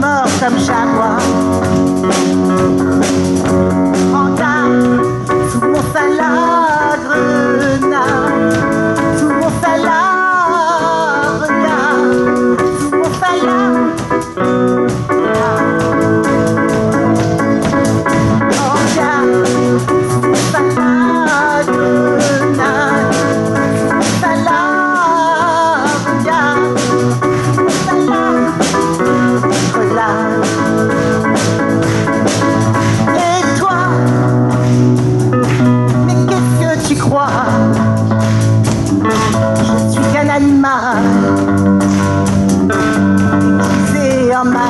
mort comme chaque fois. my, say on my.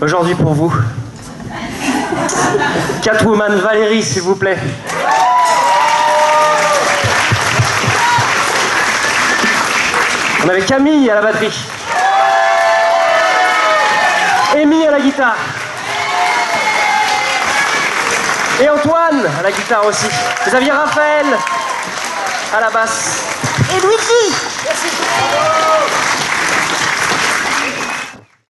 Aujourd'hui pour vous, Catwoman Valérie, s'il vous plaît. On avait Camille à la batterie. Amy à la guitare et Antoine à la guitare aussi. Xavier Raphaël à la basse. Et Luigi. Merci.